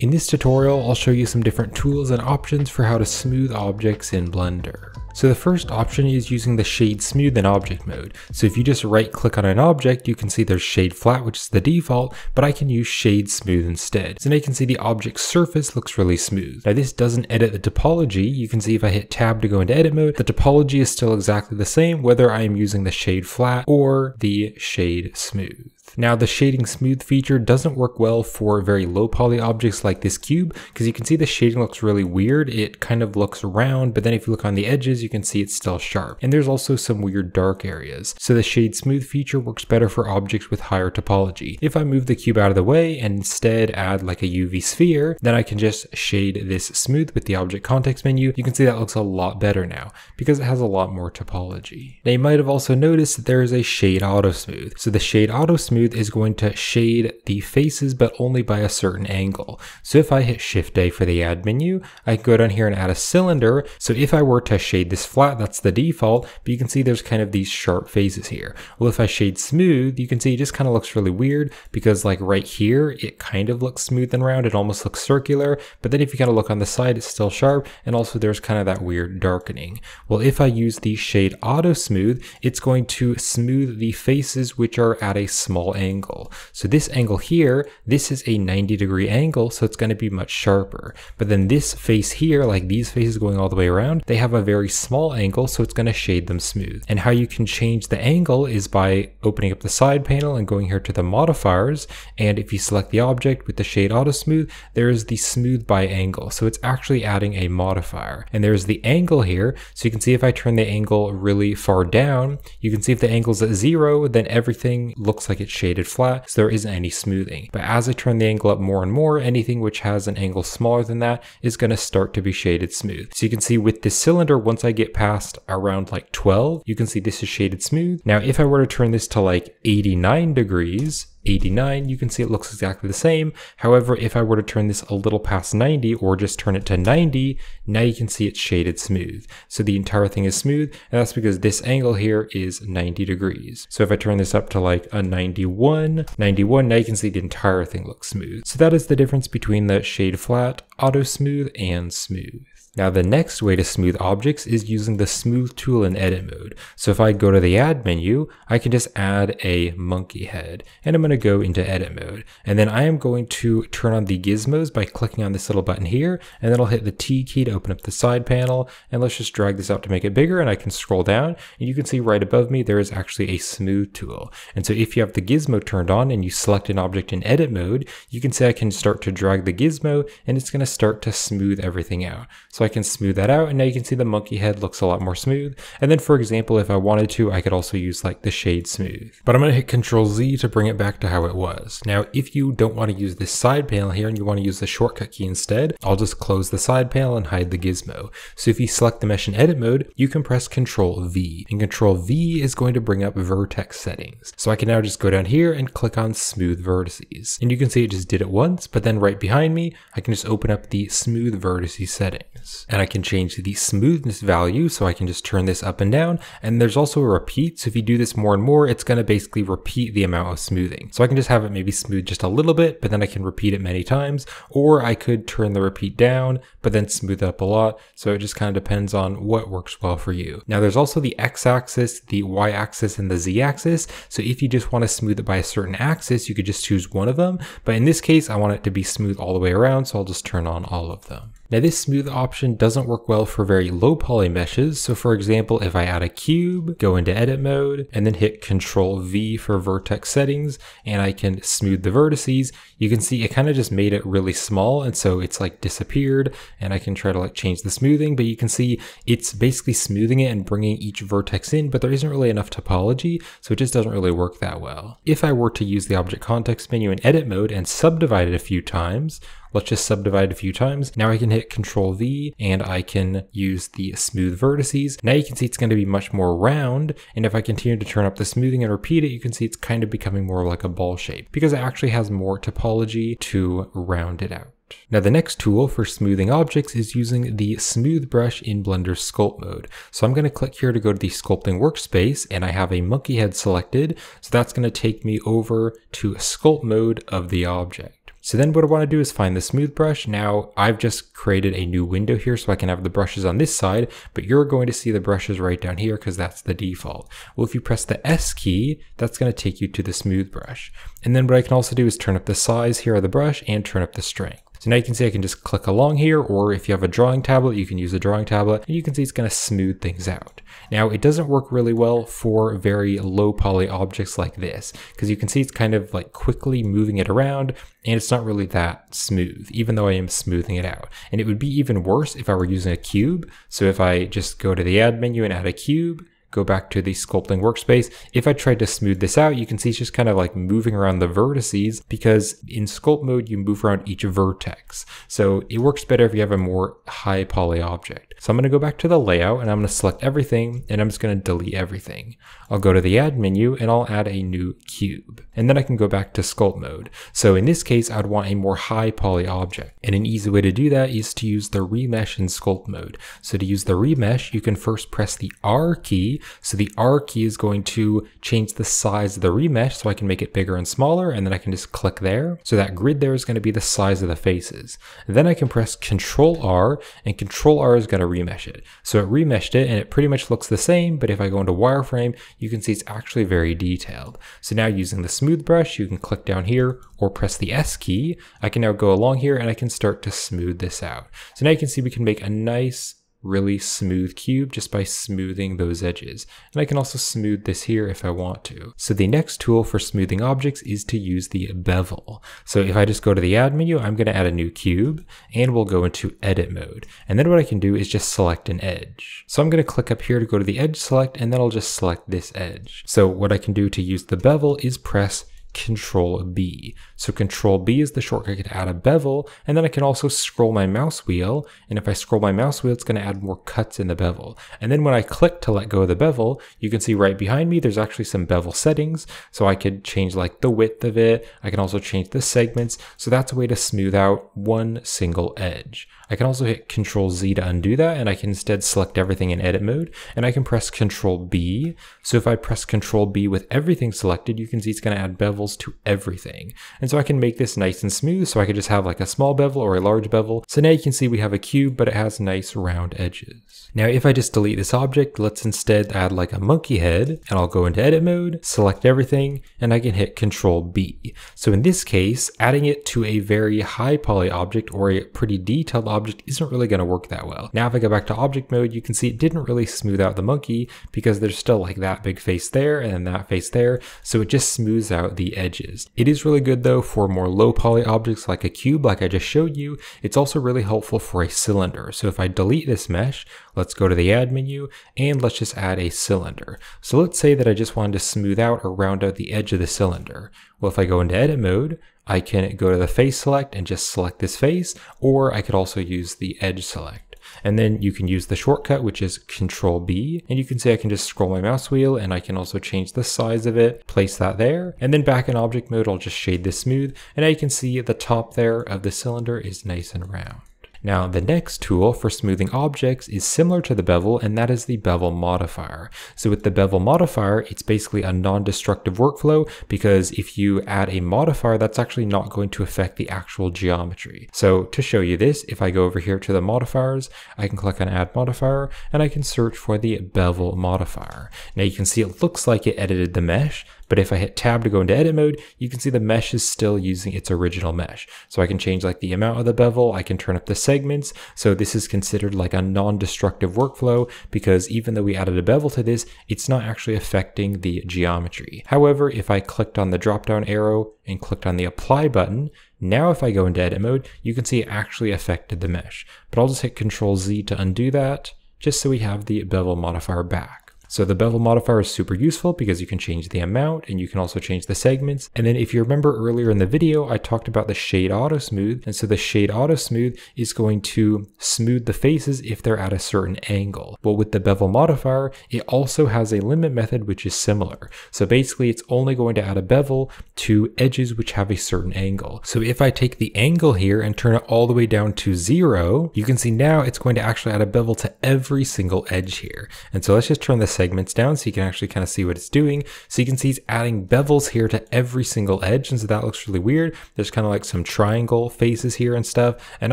In this tutorial, I'll show you some different tools and options for how to smooth objects in Blender. So the first option is using the shade smooth in object mode. So if you just right click on an object, you can see there's shade flat, which is the default, but I can use shade smooth instead. So now you can see the object surface looks really smooth. Now this doesn't edit the topology. You can see if I hit tab to go into edit mode, the topology is still exactly the same, whether I am using the shade flat or the shade smooth. Now the shading smooth feature doesn't work well for very low poly objects like this cube because you can see the shading looks really weird. It kind of looks round, but then if you look on the edges, you can see it's still sharp. And there's also some weird dark areas. So the shade smooth feature works better for objects with higher topology. If I move the cube out of the way and instead add like a UV sphere, then I can just shade this smooth with the object context menu. You can see that looks a lot better now because it has a lot more topology. Now you might have also noticed that there is a shade auto smooth. So the shade auto smooth smooth is going to shade the faces, but only by a certain angle. So if I hit Shift A for the add menu, I can go down here and add a cylinder. So if I were to shade this flat, that's the default, but you can see there's kind of these sharp faces here. Well, if I shade smooth, you can see it just kind of looks really weird because like right here, it kind of looks smooth and round. It almost looks circular, but then if you kind of look on the side, it's still sharp. And also there's kind of that weird darkening. Well, if I use the shade auto smooth, it's going to smooth the faces which are at a small angle. So this angle here, this is a 90 degree angle, so it's going to be much sharper. But then this face here, like these faces going all the way around, they have a very small angle, so it's going to shade them smooth. And how you can change the angle is by opening up the side panel and going here to the modifiers. And if you select the object with the shade auto smooth, there is the smooth by angle. So it's actually adding a modifier. And there's the angle here. So you can see if I turn the angle really far down, you can see if the angle's at zero, then everything looks like it's shaded flat, so there isn't any smoothing. But as I turn the angle up more and more, anything which has an angle smaller than that is going to start to be shaded smooth. So you can see with this cylinder, once I get past around like 12, you can see this is shaded smooth. Now, if I were to turn this to like 89 degrees, 89, you can see it looks exactly the same. However, if I were to turn this a little past 90 or just turn it to 90, now you can see it's shaded smooth. So the entire thing is smooth, and that's because this angle here is 90 degrees. So if I turn this up to like a 91, 91, now you can see the entire thing looks smooth. So that is the difference between the shade flat, auto smooth, and smooth. Now the next way to smooth objects is using the smooth tool in edit mode. So if I go to the add menu, I can just add a monkey head and I'm going to go into edit mode. And then I am going to turn on the gizmos by clicking on this little button here and then I'll hit the T key to open up the side panel and let's just drag this out to make it bigger and I can scroll down and you can see right above me there is actually a smooth tool. And so if you have the gizmo turned on and you select an object in edit mode, you can see I can start to drag the gizmo and it's going to start to smooth everything out. So so I can smooth that out and now you can see the monkey head looks a lot more smooth. And then for example, if I wanted to, I could also use like the shade smooth. But I'm going to hit Control Z to bring it back to how it was. Now, if you don't want to use this side panel here and you want to use the shortcut key instead, I'll just close the side panel and hide the gizmo. So if you select the mesh in edit mode, you can press Control V and Control V is going to bring up vertex settings. So I can now just go down here and click on smooth vertices. And you can see it just did it once, but then right behind me, I can just open up the smooth vertices settings. And I can change the smoothness value, so I can just turn this up and down. And there's also a repeat, so if you do this more and more, it's gonna basically repeat the amount of smoothing. So I can just have it maybe smooth just a little bit, but then I can repeat it many times, or I could turn the repeat down, but then smooth it up a lot. So it just kind of depends on what works well for you. Now there's also the x-axis, the y-axis, and the z-axis. So if you just wanna smooth it by a certain axis, you could just choose one of them. But in this case, I want it to be smooth all the way around, so I'll just turn on all of them. Now this smooth option doesn't work well for very low poly meshes. So for example, if I add a cube, go into edit mode, and then hit control V for vertex settings, and I can smooth the vertices, you can see it kind of just made it really small. And so it's like disappeared and I can try to like change the smoothing, but you can see it's basically smoothing it and bringing each vertex in, but there isn't really enough topology. So it just doesn't really work that well. If I were to use the object context menu in edit mode and subdivide it a few times, Let's just subdivide a few times. Now I can hit Control V and I can use the smooth vertices. Now you can see it's going to be much more round. And if I continue to turn up the smoothing and repeat it, you can see it's kind of becoming more like a ball shape because it actually has more topology to round it out. Now the next tool for smoothing objects is using the smooth brush in Blender sculpt mode. So I'm going to click here to go to the sculpting workspace and I have a monkey head selected. So that's going to take me over to sculpt mode of the object. So then what I want to do is find the smooth brush. Now I've just created a new window here so I can have the brushes on this side, but you're going to see the brushes right down here because that's the default. Well, if you press the S key, that's going to take you to the smooth brush. And then what I can also do is turn up the size here of the brush and turn up the strength. So now you can see I can just click along here, or if you have a drawing tablet, you can use a drawing tablet, and you can see it's gonna smooth things out. Now it doesn't work really well for very low poly objects like this, because you can see it's kind of like quickly moving it around, and it's not really that smooth, even though I am smoothing it out. And it would be even worse if I were using a cube. So if I just go to the add menu and add a cube, go back to the sculpting workspace. If I tried to smooth this out, you can see it's just kind of like moving around the vertices because in sculpt mode, you move around each vertex. So it works better if you have a more high poly object. So I'm going to go back to the layout and I'm going to select everything and I'm just going to delete everything. I'll go to the add menu and I'll add a new cube. And then I can go back to sculpt mode. So in this case, I'd want a more high poly object. And an easy way to do that is to use the remesh in sculpt mode. So to use the remesh, you can first press the R key so the R key is going to change the size of the remesh so I can make it bigger and smaller and then I can just click there. So that grid there is going to be the size of the faces. then I can press Control R and Control R is going to remesh it. So it remeshed it and it pretty much looks the same, but if I go into wireframe, you can see it's actually very detailed. So now using the smooth brush, you can click down here or press the S key. I can now go along here and I can start to smooth this out. So now you can see we can make a nice really smooth cube just by smoothing those edges. And I can also smooth this here if I want to. So the next tool for smoothing objects is to use the bevel. So if I just go to the add menu, I'm going to add a new cube and we'll go into edit mode. And then what I can do is just select an edge. So I'm going to click up here to go to the edge select and then I'll just select this edge. So what I can do to use the bevel is press Control B. So Control B is the shortcut to add a bevel, and then I can also scroll my mouse wheel, and if I scroll my mouse wheel, it's going to add more cuts in the bevel. And then when I click to let go of the bevel, you can see right behind me, there's actually some bevel settings, so I could change like the width of it, I can also change the segments, so that's a way to smooth out one single edge. I can also hit Control Z to undo that, and I can instead select everything in edit mode, and I can press Control B. So if I press Control B with everything selected, you can see it's going to add bevels to everything. And so I can make this nice and smooth, so I could just have like a small bevel or a large bevel. So now you can see we have a cube, but it has nice round edges. Now if I just delete this object, let's instead add like a monkey head, and I'll go into edit mode, select everything, and I can hit Control B. So in this case, adding it to a very high poly object or a pretty detailed object object isn't really going to work that well. Now if I go back to object mode, you can see it didn't really smooth out the monkey because there's still like that big face there and that face there, so it just smooths out the edges. It is really good though for more low poly objects like a cube like I just showed you. It's also really helpful for a cylinder. So if I delete this mesh, let's go to the add menu and let's just add a cylinder. So let's say that I just wanted to smooth out or round out the edge of the cylinder. Well, if I go into edit mode, I can go to the face select and just select this face, or I could also use the edge select. And then you can use the shortcut, which is Control B, and you can see I can just scroll my mouse wheel and I can also change the size of it, place that there, and then back in object mode, I'll just shade this smooth, and now you can see the top there of the cylinder is nice and round. Now, the next tool for smoothing objects is similar to the bevel, and that is the bevel modifier. So with the bevel modifier, it's basically a non-destructive workflow because if you add a modifier, that's actually not going to affect the actual geometry. So to show you this, if I go over here to the modifiers, I can click on add modifier and I can search for the bevel modifier. Now you can see it looks like it edited the mesh, but if I hit tab to go into edit mode, you can see the mesh is still using its original mesh. So I can change like the amount of the bevel, I can turn up the segments. So this is considered like a non-destructive workflow because even though we added a bevel to this, it's not actually affecting the geometry. However, if I clicked on the drop down arrow and clicked on the apply button, now if I go into edit mode, you can see it actually affected the mesh. But I'll just hit control Z to undo that just so we have the bevel modifier back. So the bevel modifier is super useful because you can change the amount and you can also change the segments. And then if you remember earlier in the video, I talked about the shade auto smooth. And so the shade auto smooth is going to smooth the faces if they're at a certain angle. But with the bevel modifier, it also has a limit method, which is similar. So basically it's only going to add a bevel to edges which have a certain angle. So if I take the angle here and turn it all the way down to zero, you can see now it's going to actually add a bevel to every single edge here. And so let's just turn this segments down so you can actually kind of see what it's doing. So you can see it's adding bevels here to every single edge. And so that looks really weird. There's kind of like some triangle faces here and stuff. And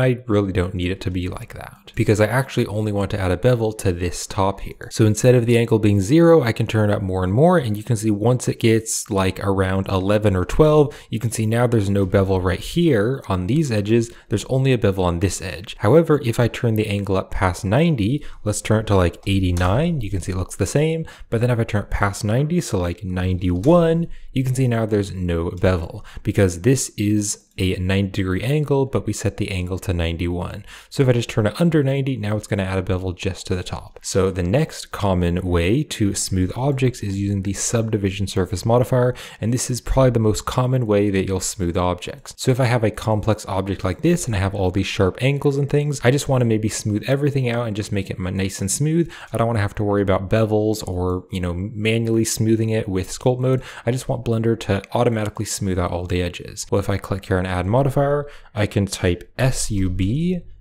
I really don't need it to be like that because I actually only want to add a bevel to this top here. So instead of the angle being zero, I can turn it up more and more. And you can see once it gets like around 11 or 12, you can see now there's no bevel right here on these edges. There's only a bevel on this edge. However, if I turn the angle up past 90, let's turn it to like 89, you can see it looks the same. But then if I turn it past 90, so like 91, you can see now there's no bevel because this is a 90 degree angle, but we set the angle to 91. So if I just turn it under 90, now it's going to add a bevel just to the top. So the next common way to smooth objects is using the subdivision surface modifier, and this is probably the most common way that you'll smooth objects. So if I have a complex object like this and I have all these sharp angles and things, I just want to maybe smooth everything out and just make it nice and smooth. I don't want to have to worry about bevels or, you know, manually smoothing it with sculpt mode. I just want Blender to automatically smooth out all the edges. Well, if I click here on add modifier, I can type SUB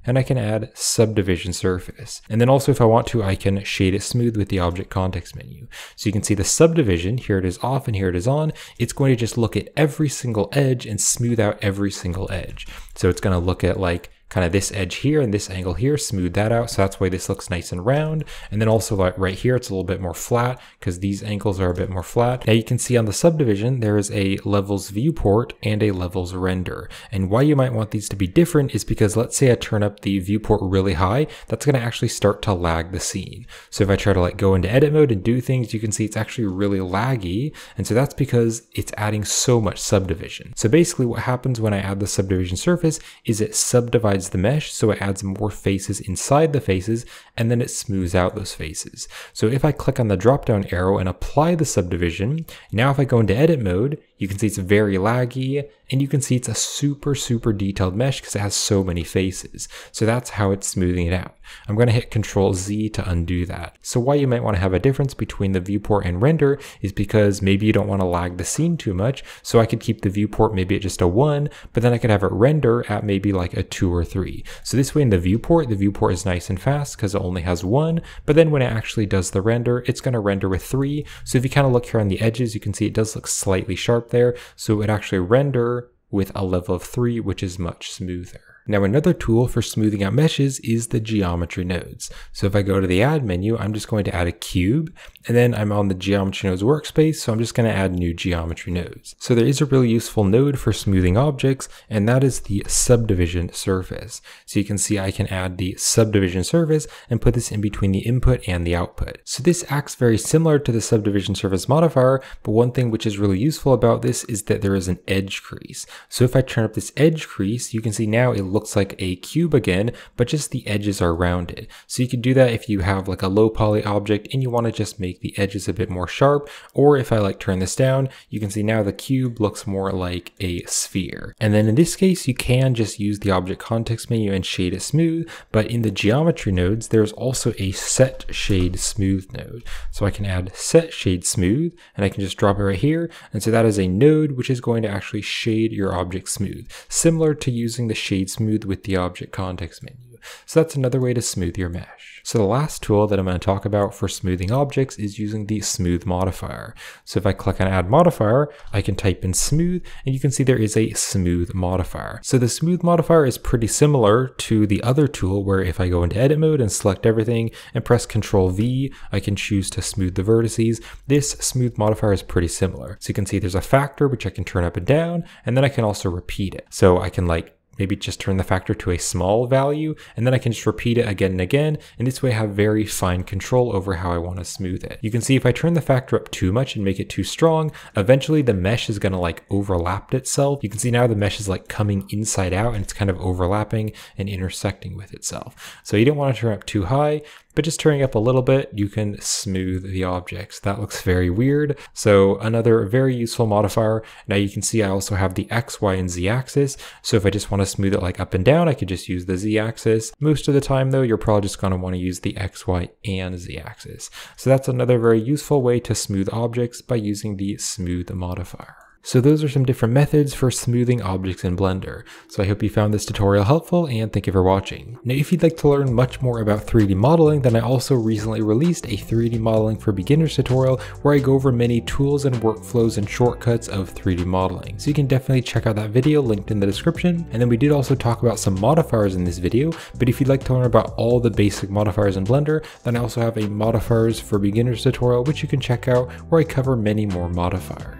and I can add subdivision surface. And then also if I want to, I can shade it smooth with the object context menu. So you can see the subdivision, here it is off and here it is on. It's going to just look at every single edge and smooth out every single edge. So it's going to look at like kind of this edge here and this angle here, smooth that out. So that's why this looks nice and round. And then also like right here, it's a little bit more flat because these angles are a bit more flat. Now you can see on the subdivision, there is a levels viewport and a levels render. And why you might want these to be different is because let's say I turn up the viewport really high, that's going to actually start to lag the scene. So if I try to like go into edit mode and do things, you can see it's actually really laggy. And so that's because it's adding so much subdivision. So basically what happens when I add the subdivision surface is it subdivides the mesh, so it adds more faces inside the faces, and then it smooths out those faces. So if I click on the drop down arrow and apply the subdivision, now if I go into edit mode, you can see it's very laggy, and you can see it's a super, super detailed mesh because it has so many faces. So that's how it's smoothing it out. I'm going to hit Control Z to undo that. So why you might want to have a difference between the viewport and render is because maybe you don't want to lag the scene too much. So I could keep the viewport maybe at just a one, but then I could have it render at maybe like a two or three. So this way in the viewport, the viewport is nice and fast because it only has one, but then when it actually does the render, it's going to render with three. So if you kind of look here on the edges, you can see it does look slightly sharp there. So it actually render with a level of 3, which is much smoother. Now another tool for smoothing out meshes is the geometry nodes. So if I go to the add menu, I'm just going to add a cube and then I'm on the geometry nodes workspace. So I'm just going to add new geometry nodes. So there is a really useful node for smoothing objects and that is the subdivision surface. So you can see I can add the subdivision surface and put this in between the input and the output. So this acts very similar to the subdivision surface modifier, but one thing which is really useful about this is that there is an edge crease. So if I turn up this edge crease, you can see now it looks like a cube again, but just the edges are rounded. So you could do that if you have like a low poly object and you want to just make the edges a bit more sharp. Or if I like turn this down, you can see now the cube looks more like a sphere. And then in this case, you can just use the object context menu and shade it smooth. But in the geometry nodes, there's also a set shade smooth node. So I can add set shade smooth and I can just drop it right here. And so that is a node which is going to actually shade your object smooth, similar to using the shade smooth with the object context menu. So that's another way to smooth your mesh. So the last tool that I'm going to talk about for smoothing objects is using the smooth modifier. So if I click on add modifier, I can type in smooth and you can see there is a smooth modifier. So the smooth modifier is pretty similar to the other tool where if I go into edit mode and select everything and press Control V, I can choose to smooth the vertices. This smooth modifier is pretty similar. So you can see there's a factor which I can turn up and down and then I can also repeat it. So I can like maybe just turn the factor to a small value, and then I can just repeat it again and again, and this way I have very fine control over how I want to smooth it. You can see if I turn the factor up too much and make it too strong, eventually the mesh is going to like overlap itself. You can see now the mesh is like coming inside out and it's kind of overlapping and intersecting with itself. So you don't want to turn up too high, but just turning up a little bit, you can smooth the objects. That looks very weird. So another very useful modifier. Now you can see I also have the X, Y, and Z axis. So if I just want to smooth it like up and down, I could just use the Z axis. Most of the time though, you're probably just going to want to use the X, Y, and Z axis. So that's another very useful way to smooth objects by using the smooth modifier. So those are some different methods for smoothing objects in Blender. So I hope you found this tutorial helpful and thank you for watching. Now if you'd like to learn much more about 3D modeling, then I also recently released a 3D modeling for beginners tutorial where I go over many tools and workflows and shortcuts of 3D modeling. So you can definitely check out that video linked in the description. And then we did also talk about some modifiers in this video, but if you'd like to learn about all the basic modifiers in Blender, then I also have a modifiers for beginners tutorial which you can check out where I cover many more modifiers.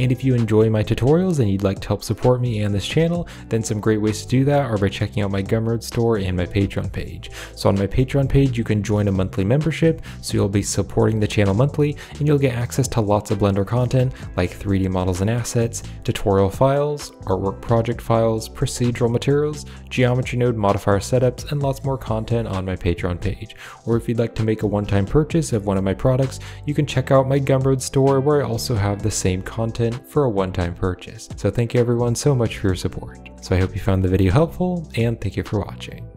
And if you enjoy my tutorials and you'd like to help support me and this channel, then some great ways to do that are by checking out my Gumroad store and my Patreon page. So on my Patreon page, you can join a monthly membership, so you'll be supporting the channel monthly, and you'll get access to lots of Blender content like 3D models and assets, tutorial files, artwork project files, procedural materials, geometry node modifier setups, and lots more content on my Patreon page. Or if you'd like to make a one-time purchase of one of my products, you can check out my Gumroad store where I also have the same content for a one-time purchase. So thank you everyone so much for your support. So I hope you found the video helpful and thank you for watching.